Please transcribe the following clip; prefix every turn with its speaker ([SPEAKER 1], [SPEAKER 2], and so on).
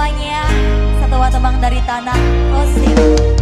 [SPEAKER 1] semuanya. Satu tebang dari tanah Osir